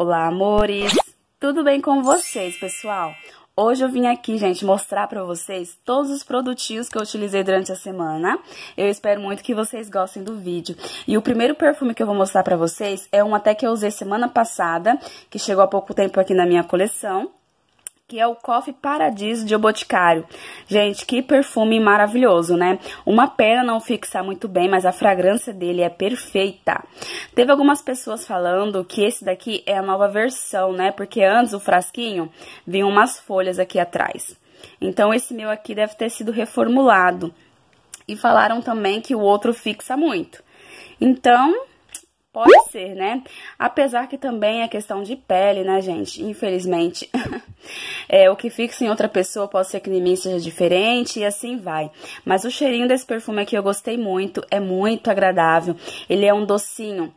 Olá, amores! Tudo bem com vocês, pessoal? Hoje eu vim aqui, gente, mostrar pra vocês todos os produtinhos que eu utilizei durante a semana. Eu espero muito que vocês gostem do vídeo. E o primeiro perfume que eu vou mostrar pra vocês é um até que eu usei semana passada, que chegou há pouco tempo aqui na minha coleção que é o Coffee Paradiso de Boticário. Gente, que perfume maravilhoso, né? Uma pena não fixar muito bem, mas a fragrância dele é perfeita. Teve algumas pessoas falando que esse daqui é a nova versão, né? Porque antes o frasquinho vinha umas folhas aqui atrás. Então esse meu aqui deve ter sido reformulado. E falaram também que o outro fixa muito. Então, Pode ser, né? Apesar que também é questão de pele, né, gente? Infelizmente. é, o que fixa em outra pessoa pode ser que em mim seja diferente e assim vai. Mas o cheirinho desse perfume aqui eu gostei muito, é muito agradável. Ele é um docinho.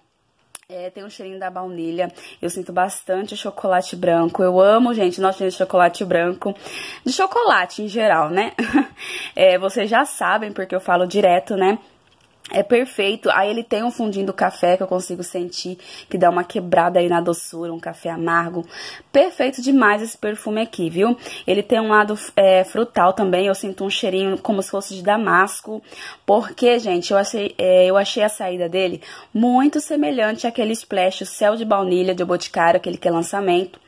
É, tem um cheirinho da baunilha. Eu sinto bastante chocolate branco. Eu amo, gente, nossa, de chocolate branco. De chocolate em geral, né? é, vocês já sabem, porque eu falo direto, né? É perfeito. Aí ele tem um fundinho do café que eu consigo sentir, que dá uma quebrada aí na doçura, um café amargo. Perfeito demais esse perfume aqui, viu? Ele tem um lado é, frutal também, eu sinto um cheirinho como se fosse de damasco. Porque, gente, eu achei, é, eu achei a saída dele muito semelhante àquele splash, o céu de baunilha de Boticário, aquele que é lançamento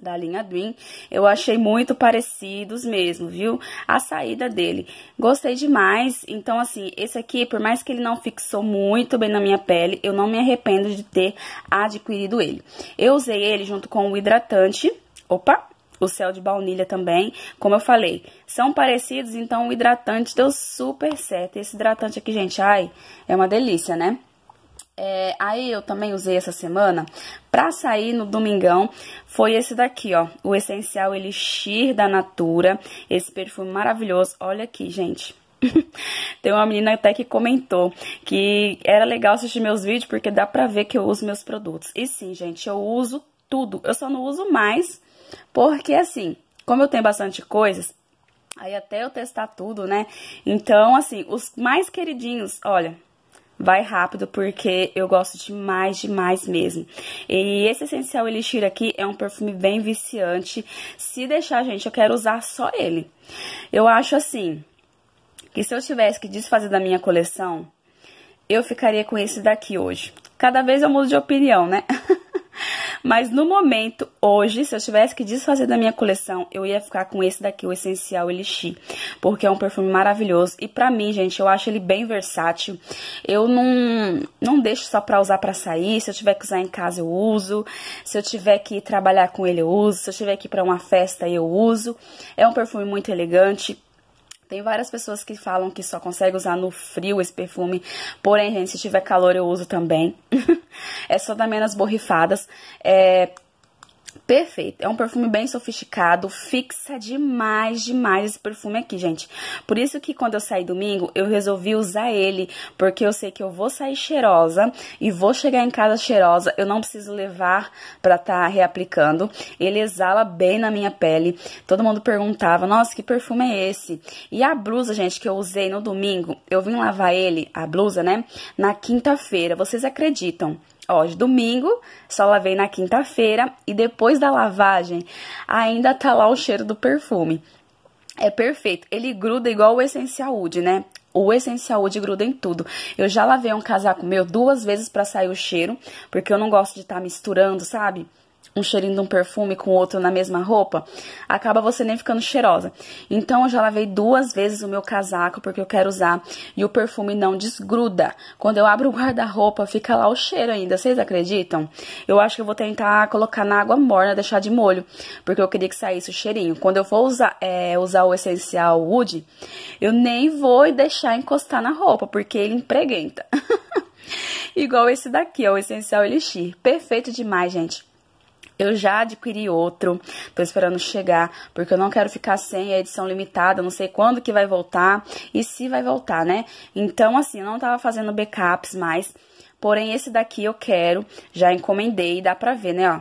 da linha Dream, eu achei muito parecidos mesmo, viu? A saída dele. Gostei demais. Então, assim, esse aqui, por mais que ele não fixou muito bem na minha pele, eu não me arrependo de ter adquirido ele. Eu usei ele junto com o hidratante. Opa! O céu de baunilha também, como eu falei, são parecidos, então o hidratante deu super certo. Esse hidratante aqui, gente, ai, é uma delícia, né? É, aí eu também usei essa semana pra sair no domingão. Foi esse daqui, ó. O Essencial Elixir da Natura. Esse perfume maravilhoso. Olha aqui, gente. Tem uma menina até que comentou que era legal assistir meus vídeos porque dá pra ver que eu uso meus produtos. E sim, gente, eu uso tudo. Eu só não uso mais porque, assim, como eu tenho bastante coisas, aí até eu testar tudo, né? Então, assim, os mais queridinhos, olha, vai rápido porque eu gosto demais, demais mesmo. E esse Essencial Elixir aqui é um perfume bem viciante. Se deixar, gente, eu quero usar só ele. Eu acho assim, que se eu tivesse que desfazer da minha coleção, eu ficaria com esse daqui hoje. Cada vez eu mudo de opinião, né? Mas no momento, hoje, se eu tivesse que desfazer da minha coleção, eu ia ficar com esse daqui, o Essencial Elixir. Porque é um perfume maravilhoso. E pra mim, gente, eu acho ele bem versátil. Eu não, não deixo só pra usar pra sair. Se eu tiver que usar em casa, eu uso. Se eu tiver que trabalhar com ele, eu uso. Se eu tiver que ir pra uma festa, eu uso. É um perfume muito elegante tem várias pessoas que falam que só consegue usar no frio esse perfume. Porém, gente, se tiver calor eu uso também. é só dar menos borrifadas. É, Perfeito. É um perfume bem sofisticado, fixa demais, demais esse perfume aqui, gente. Por isso que quando eu saí domingo, eu resolvi usar ele, porque eu sei que eu vou sair cheirosa e vou chegar em casa cheirosa. Eu não preciso levar pra tá reaplicando. Ele exala bem na minha pele. Todo mundo perguntava, nossa, que perfume é esse? E a blusa, gente, que eu usei no domingo, eu vim lavar ele, a blusa, né, na quinta-feira. Vocês acreditam? Ó, de domingo, só lavei na quinta-feira e depois da lavagem ainda tá lá o cheiro do perfume. É perfeito. Ele gruda igual o Essencial Wood, né? O Essencial Wood gruda em tudo. Eu já lavei um casaco meu duas vezes para sair o cheiro, porque eu não gosto de estar tá misturando, sabe? Um cheirinho de um perfume com outro na mesma roupa, acaba você nem ficando cheirosa. Então eu já lavei duas vezes o meu casaco porque eu quero usar e o perfume não desgruda. Quando eu abro o guarda-roupa, fica lá o cheiro ainda. Vocês acreditam? Eu acho que eu vou tentar colocar na água morna, deixar de molho, porque eu queria que saísse o cheirinho. Quando eu for usar, é, usar o essencial Wood, eu nem vou deixar encostar na roupa, porque ele empreguenta. Igual esse daqui, ó, o Essencial Elixir. Perfeito demais, gente. Eu já adquiri outro, tô esperando chegar, porque eu não quero ficar sem a edição limitada, não sei quando que vai voltar e se vai voltar, né? Então, assim, eu não tava fazendo backups mais, porém esse daqui eu quero, já encomendei, dá pra ver, né, ó.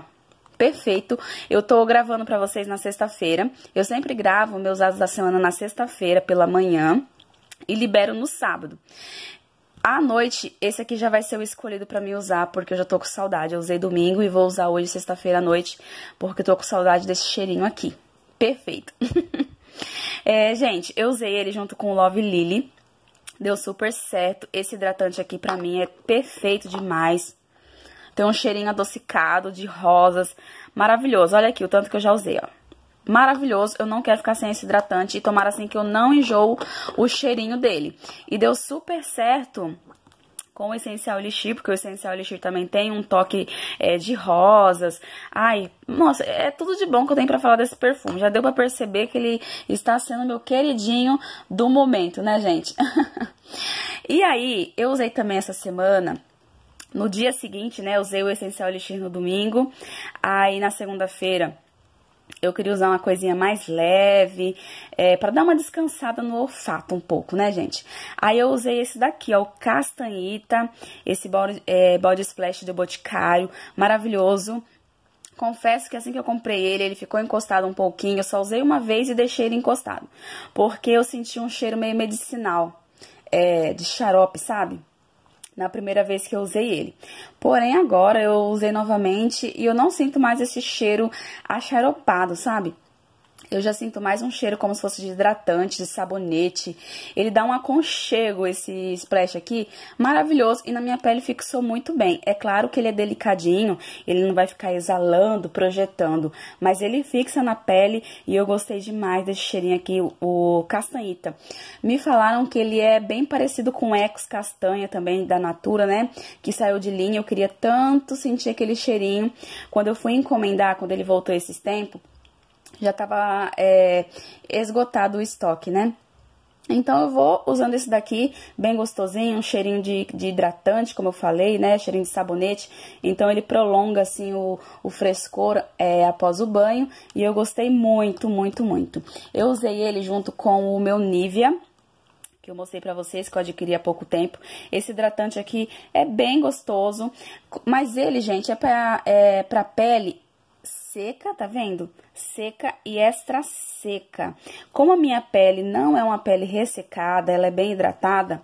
Perfeito. Eu tô gravando pra vocês na sexta-feira. Eu sempre gravo meus atos da semana na sexta-feira pela manhã e libero no sábado. À noite, esse aqui já vai ser o escolhido pra mim usar, porque eu já tô com saudade. Eu usei domingo e vou usar hoje, sexta-feira à noite, porque eu tô com saudade desse cheirinho aqui. Perfeito. é, gente, eu usei ele junto com o Love Lily. Deu super certo. Esse hidratante aqui pra mim é perfeito demais. Tem um cheirinho adocicado de rosas. Maravilhoso. Olha aqui o tanto que eu já usei, ó maravilhoso. Eu não quero ficar sem esse hidratante e tomar assim que eu não enjoo o cheirinho dele. E deu super certo com o Essencial Elixir, porque o Essencial Elixir também tem um toque é, de rosas. Ai, nossa, é tudo de bom que eu tenho pra falar desse perfume. Já deu pra perceber que ele está sendo meu queridinho do momento, né, gente? e aí, eu usei também essa semana... No dia seguinte, né, usei o Essencial Elixir no domingo. Aí, na segunda-feira, eu queria usar uma coisinha mais leve, é, para dar uma descansada no olfato um pouco, né, gente? Aí eu usei esse daqui, ó, o Castanhita, esse body, é, body Splash do Boticário, maravilhoso. Confesso que assim que eu comprei ele, ele ficou encostado um pouquinho, eu só usei uma vez e deixei ele encostado, porque eu senti um cheiro meio medicinal, é, de xarope, sabe? Na primeira vez que eu usei ele. Porém, agora eu usei novamente e eu não sinto mais esse cheiro acharopado, sabe? Eu já sinto mais um cheiro como se fosse de hidratante, de sabonete. Ele dá um aconchego, esse splash aqui, maravilhoso. E na minha pele fixou muito bem. É claro que ele é delicadinho, ele não vai ficar exalando, projetando. Mas ele fixa na pele e eu gostei demais desse cheirinho aqui, o castanhita. Me falaram que ele é bem parecido com o Ecos Castanha também, da Natura, né? Que saiu de linha. Eu queria tanto sentir aquele cheirinho. Quando eu fui encomendar, quando ele voltou esses tempos já estava é, esgotado o estoque, né? Então, eu vou usando esse daqui, bem gostosinho, um cheirinho de, de, hidratante, como eu falei, né? Cheirinho de sabonete. Então, ele prolonga, assim, o, o frescor é, após o banho. E eu gostei muito, muito, muito. Eu usei ele junto com o meu Nivea, que eu mostrei pra vocês, que eu adquiri há pouco tempo. Esse hidratante aqui é bem gostoso, mas ele, gente, é pra, é pra pele seca, tá vendo? Seca e extra seca. Como a minha pele não é uma pele ressecada, ela é bem hidratada,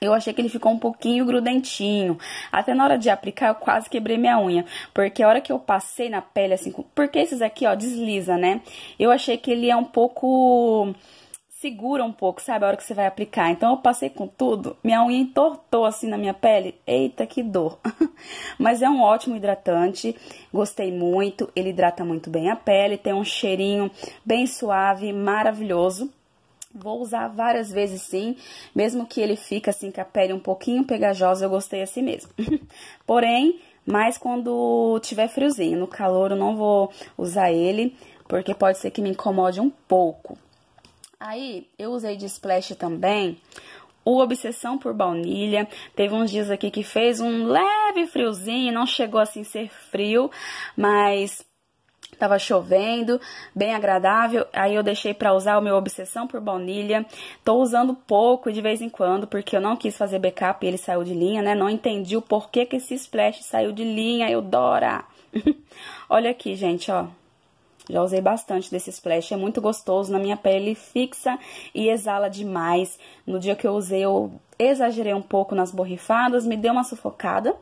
eu achei que ele ficou um pouquinho grudentinho. Até na hora de aplicar, eu quase quebrei minha unha. Porque a hora que eu passei na pele, assim... Porque esses aqui, ó, desliza, né? Eu achei que ele é um pouco segura um pouco, sabe? A hora que você vai aplicar. Então, eu passei com tudo, minha unha entortou assim na minha pele. Eita, que dor! Mas é um ótimo hidratante, gostei muito. Ele hidrata muito bem a pele, tem um cheirinho bem suave, maravilhoso. Vou usar várias vezes sim, mesmo que ele fique assim com a pele um pouquinho pegajosa, eu gostei assim mesmo. Porém, mais quando tiver friozinho, no calor eu não vou usar ele, porque pode ser que me incomode um pouco. Aí, eu usei de splash também o Obsessão por Baunilha. Teve uns dias aqui que fez um leve friozinho, não chegou assim a ser frio, mas tava chovendo, bem agradável. Aí eu deixei para usar o meu Obsessão por Baunilha. Tô usando pouco de vez em quando, porque eu não quis fazer backup e ele saiu de linha, né? Não entendi o porquê que esse splash saiu de linha, eu Dora. Olha aqui, gente, ó. Já usei bastante desse splash, é muito gostoso, na minha pele fixa e exala demais. No dia que eu usei, eu exagerei um pouco nas borrifadas, me deu uma sufocada.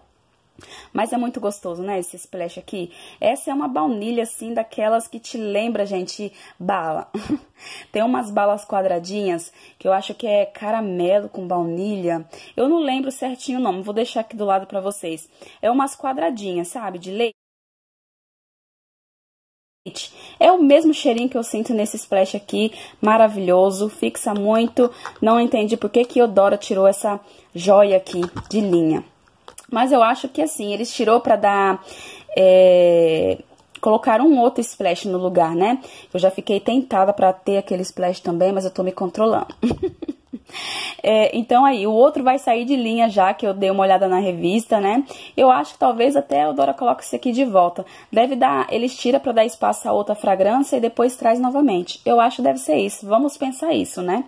Mas é muito gostoso, né, esse splash aqui. Essa é uma baunilha, assim, daquelas que te lembra, gente, bala. Tem umas balas quadradinhas, que eu acho que é caramelo com baunilha. Eu não lembro certinho o nome, vou deixar aqui do lado pra vocês. É umas quadradinhas, sabe, de leite. É o mesmo cheirinho que eu sinto nesse splash aqui, maravilhoso, fixa muito. Não entendi por que que Eudora tirou essa joia aqui de linha. Mas eu acho que assim, eles tirou pra dar... É, colocar um outro splash no lugar, né? Eu já fiquei tentada pra ter aquele splash também, mas eu tô me controlando. É, então aí, o outro vai sair de linha já, que eu dei uma olhada na revista, né? Eu acho que talvez até a Dora coloque esse aqui de volta. Deve dar, eles tiram para dar espaço a outra fragrância e depois traz novamente. Eu acho que deve ser isso. Vamos pensar isso, né?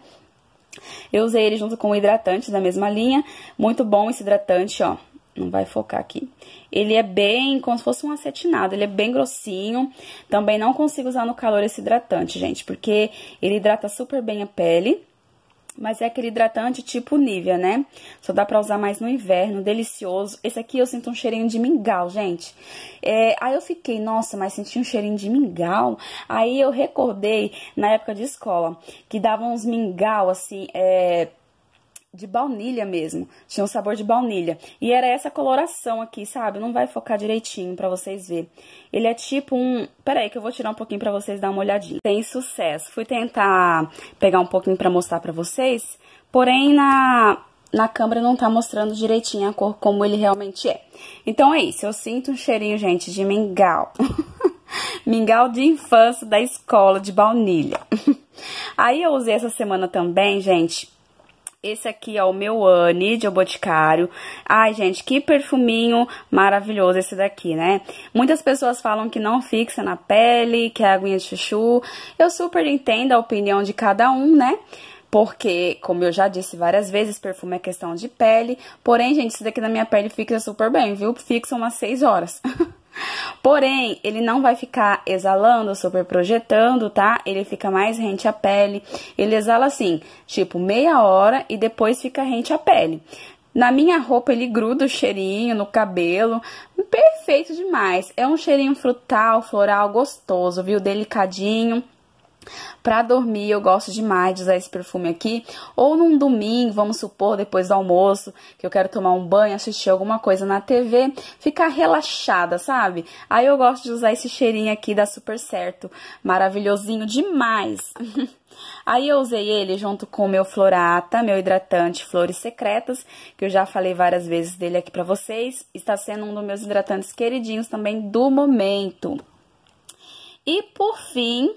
Eu usei ele junto com o hidratante da mesma linha. Muito bom esse hidratante, ó. Não vai focar aqui. Ele é bem, como se fosse um acetinado, ele é bem grossinho. Também não consigo usar no calor esse hidratante, gente, porque ele hidrata super bem a pele Mas é aquele hidratante tipo Nivea, né? Só dá pra usar mais no inverno, delicioso. Esse aqui eu sinto um cheirinho de mingau, gente. É, aí eu fiquei, nossa, mas senti um cheirinho de mingau. Aí eu recordei, na época de escola, que davam uns mingau, assim, é de baunilha mesmo. Tinha um sabor de baunilha. E era essa coloração aqui, sabe? Não vai focar direitinho pra vocês verem. Ele é tipo um... Pera aí que eu vou tirar um pouquinho pra vocês dar uma olhadinha. Tem sucesso. Fui tentar pegar um pouquinho pra mostrar pra vocês. Porém, na, na câmera não tá mostrando direitinho a cor como ele realmente é. Então é isso. Eu sinto um cheirinho, gente, de mingau. mingau de infância da escola de baunilha. Aí eu usei essa semana também, gente, esse aqui é o meu Anne de Boticário. Ai, gente, que perfuminho maravilhoso esse daqui, né? Muitas pessoas falam que não fixa na pele, que é aguinha de chuchu. Eu super entendo a opinião de cada um, né? Porque, como eu já disse várias vezes, perfume é questão de pele. Porém, gente, isso daqui na minha pele fixa super bem, viu? Fixa umas 6 horas. Porém, ele não vai ficar exalando, super projetando, tá? Ele fica mais rente à pele. Ele exala assim, tipo meia hora e depois fica rente à pele. Na minha roupa ele gruda o cheirinho no cabelo, perfeito demais. É um cheirinho frutal, floral, gostoso, viu? Delicadinho. Pra dormir, eu gosto demais de usar esse perfume aqui. Ou num domingo, vamos supor, depois do almoço, que eu quero tomar um banho, assistir alguma coisa na TV, ficar relaxada, sabe? Aí eu gosto de usar esse cheirinho aqui, dá super certo. Maravilhosinho demais! Aí eu usei ele junto com o meu Florata, meu hidratante Flores Secretas, que eu já falei várias vezes dele aqui pra vocês. Está sendo um dos meus hidratantes queridinhos também do momento. E por fim,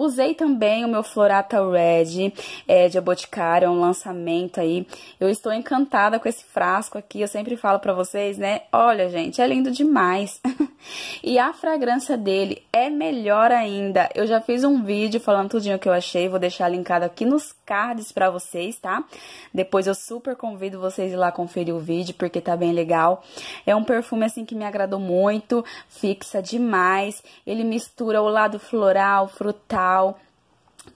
Usei também o meu Florata Red é, de Boticário, é um lançamento aí. Eu estou encantada com esse frasco aqui, eu sempre falo pra vocês, né? Olha, gente, é lindo demais. e a fragrância dele é melhor ainda. Eu já fiz um vídeo falando tudinho que eu achei, vou deixar linkado aqui nos cards pra vocês, tá? Depois eu super convido vocês ir lá conferir o vídeo, porque tá bem legal. É um perfume, assim, que me agradou muito, fixa demais. Ele mistura o lado floral, frutal,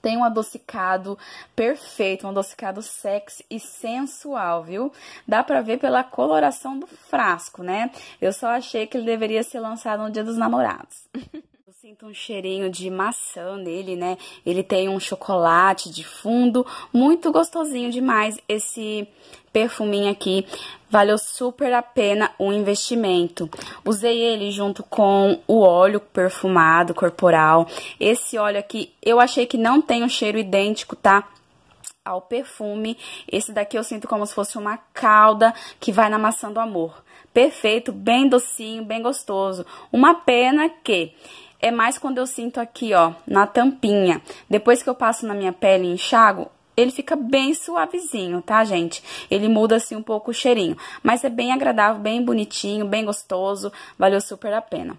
tem um adocicado perfeito, um adocicado sexy e sensual, viu? Dá pra ver pela coloração do frasco, né? Eu só achei que ele deveria ser lançado no Dia dos Namorados. Sinto um cheirinho de maçã nele, né? Ele tem um chocolate de fundo, muito gostosinho demais esse perfuminho aqui. Valeu super a pena o investimento. Usei ele junto com o óleo perfumado corporal. Esse óleo aqui, eu achei que não tem um cheiro idêntico, tá? Ao perfume. Esse daqui eu sinto como se fosse uma calda que vai na maçã do amor. Perfeito, bem docinho, bem gostoso. Uma pena que é mais quando eu sinto aqui, ó, na tampinha. Depois que eu passo na minha pele e enxago, ele fica bem suavezinho, tá, gente? Ele muda, assim, um pouco o cheirinho. Mas é bem agradável, bem bonitinho, bem gostoso. Valeu super a pena.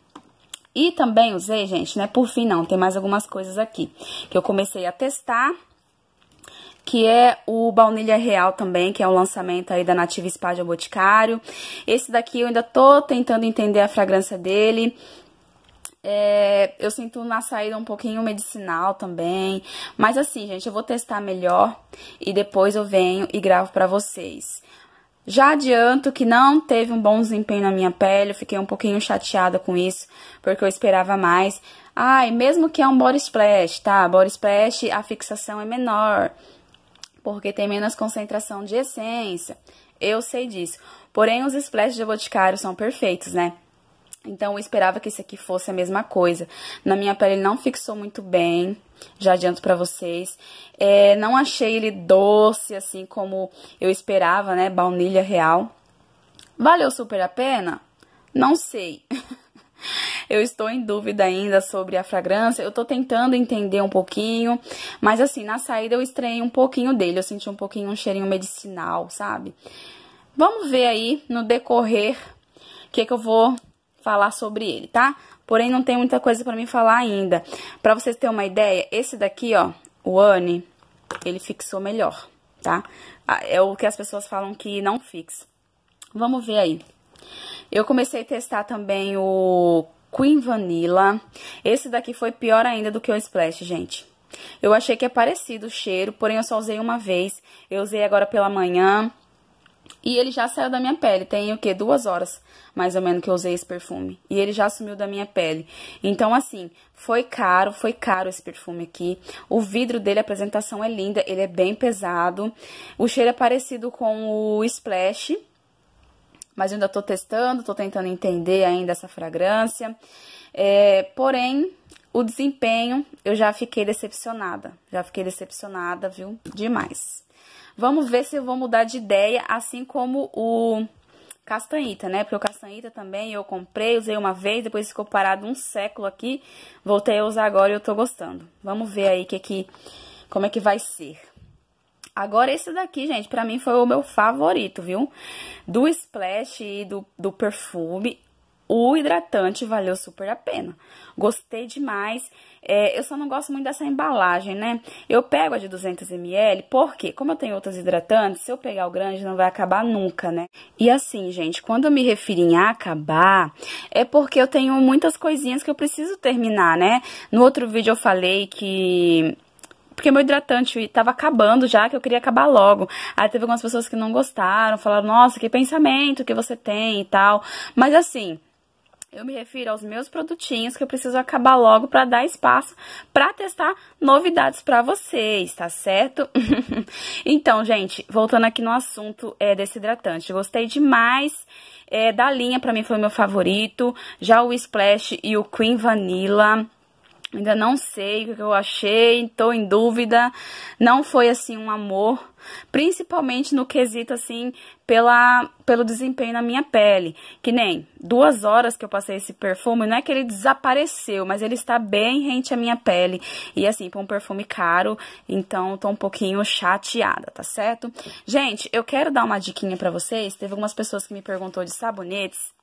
E também usei, gente, né? Por fim, não. Tem mais algumas coisas aqui. Que eu comecei a testar. Que é o Baunilha Real também, que é um lançamento aí da Nativa Spa de Boticário. Esse daqui eu ainda tô tentando entender a fragrância dele. É, eu sinto na saída um pouquinho medicinal também. Mas assim, gente, eu vou testar melhor e depois eu venho e gravo pra vocês. Já adianto que não teve um bom desempenho na minha pele, eu fiquei um pouquinho chateada com isso, porque eu esperava mais. Ai, mesmo que é um body splash, tá? Body splash, a fixação é menor, porque tem menos concentração de essência. Eu sei disso. Porém, os splashes de Boticário são perfeitos, né? Então, eu esperava que esse aqui fosse a mesma coisa. Na minha pele, ele não fixou muito bem, já adianto pra vocês. É, não achei ele doce, assim como eu esperava, né? Baunilha real. Valeu super a pena? Não sei. eu estou em dúvida ainda sobre a fragrância. Eu tô tentando entender um pouquinho. Mas, assim, na saída eu estranhei um pouquinho dele. Eu senti um pouquinho um cheirinho medicinal, sabe? Vamos ver aí no decorrer o que, que eu vou falar sobre ele, tá? Porém, não tem muita coisa pra mim falar ainda. Pra vocês terem uma ideia, esse daqui, ó, o Anne, ele fixou melhor, tá? É o que as pessoas falam que não fixa. Vamos ver aí. Eu comecei a testar também o Queen Vanilla. Esse daqui foi pior ainda do que o Splash, gente. Eu achei que é parecido o cheiro, porém eu só usei uma vez. Eu usei agora pela manhã. E ele já saiu da minha pele. Tem o que? Duas horas, mais ou menos, que eu usei esse perfume. E ele já sumiu da minha pele. Então, assim, foi caro, foi caro esse perfume aqui. O vidro dele, a apresentação é linda, ele é bem pesado. O cheiro é parecido com o Splash. Mas ainda tô testando, tô tentando entender ainda essa fragrância. É, porém, o desempenho, eu já fiquei decepcionada. Já fiquei decepcionada, viu? Demais. Vamos ver se eu vou mudar de ideia, assim como o castanhita, né? Porque o castanhita também eu comprei, usei uma vez, depois ficou parado um século aqui. Voltei a usar agora e eu tô gostando. Vamos ver aí que que, como é que vai ser. Agora, esse daqui, gente, pra mim foi o meu favorito, viu? Do splash e do, do perfume. O hidratante valeu super a pena. Gostei demais. É, eu só não gosto muito dessa embalagem, né? Eu pego a de 200ml, porque como eu tenho outros hidratantes, se eu pegar o grande não vai acabar nunca, né? E assim, gente, quando eu me refiro em acabar, é porque eu tenho muitas coisinhas que eu preciso terminar, né? No outro vídeo eu falei que porque meu hidratante estava acabando já, que eu queria acabar logo. Aí teve algumas pessoas que não gostaram, falaram, nossa, que pensamento que você tem e tal. Mas assim, eu me refiro aos meus produtinhos que eu preciso acabar logo para dar espaço para testar novidades para vocês, tá certo? então, gente, voltando aqui no assunto é, desse hidratante. Gostei demais é, da linha, para mim foi o meu favorito. Já o Splash e o Queen Vanilla Ainda não sei o que eu achei, tô em dúvida. Não foi assim um amor, principalmente no quesito assim pela pelo desempenho na minha pele. Que nem duas horas que eu passei esse perfume, não é que ele desapareceu, mas ele está bem rente à minha pele. E assim, para um perfume caro, então tô um pouquinho chateada, tá certo? Gente, eu quero dar uma diquinha para vocês. Teve algumas pessoas que me perguntou de sabonetes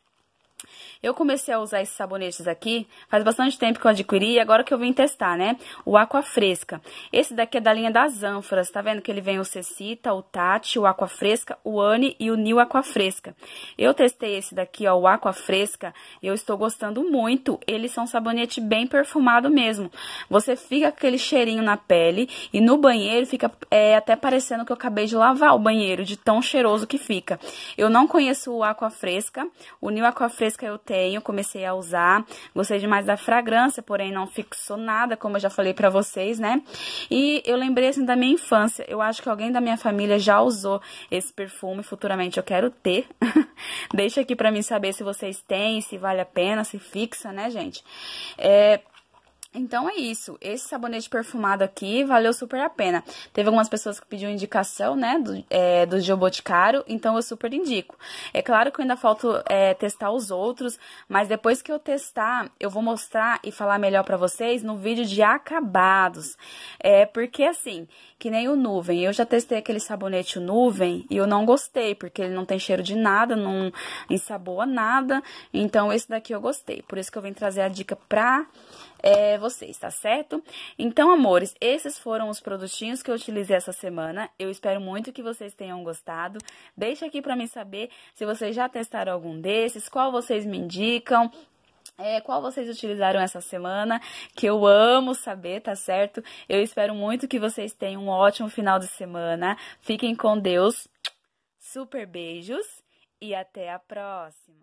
eu comecei a usar esses sabonetes aqui, faz bastante tempo que eu adquiri e agora que eu vim testar, né? O Aqua Fresca. Esse daqui é da linha das ânforas, tá vendo que ele vem o Cecita, o Tati, o Aqua Fresca, o Anne e o New Aqua Fresca. Eu testei esse daqui, ó, o Aqua Fresca, e eu estou gostando muito. Eles são sabonete bem perfumado mesmo. Você fica com aquele cheirinho na pele e no banheiro fica é, até parecendo que eu acabei de lavar o banheiro, de tão cheiroso que fica. Eu não conheço o Aqua Fresca, o New Aqua Fresca eu tenho, comecei a usar. Gostei demais da fragrância, porém não fixou nada, como eu já falei pra vocês, né? E eu lembrei, assim, da minha infância. Eu acho que alguém da minha família já usou esse perfume, futuramente eu quero ter. Deixa aqui pra mim saber se vocês têm, se vale a pena, se fixa, né, gente? É, então é isso, esse sabonete perfumado aqui valeu super a pena. Teve algumas pessoas que pediram indicação, né, do, é, do Geoboticário, então eu super indico. É claro que eu ainda falta é, testar os outros, mas depois que eu testar, eu vou mostrar e falar melhor pra vocês no vídeo de acabados. É, porque assim, que nem o Nuvem, eu já testei aquele sabonete Nuvem e eu não gostei, porque ele não tem cheiro de nada, não ensaboa nada, então esse daqui eu gostei. Por isso que eu vim trazer a dica pra é, vocês, tá certo? Então, amores, esses foram os produtinhos que eu utilizei essa semana. Eu espero muito que vocês tenham gostado. Deixa aqui pra mim saber se vocês já testaram algum desses, qual vocês me indicam. É, qual vocês utilizaram essa semana, que eu amo saber, tá certo? Eu espero muito que vocês tenham um ótimo final de semana. Fiquem com Deus. Super beijos e até a próxima.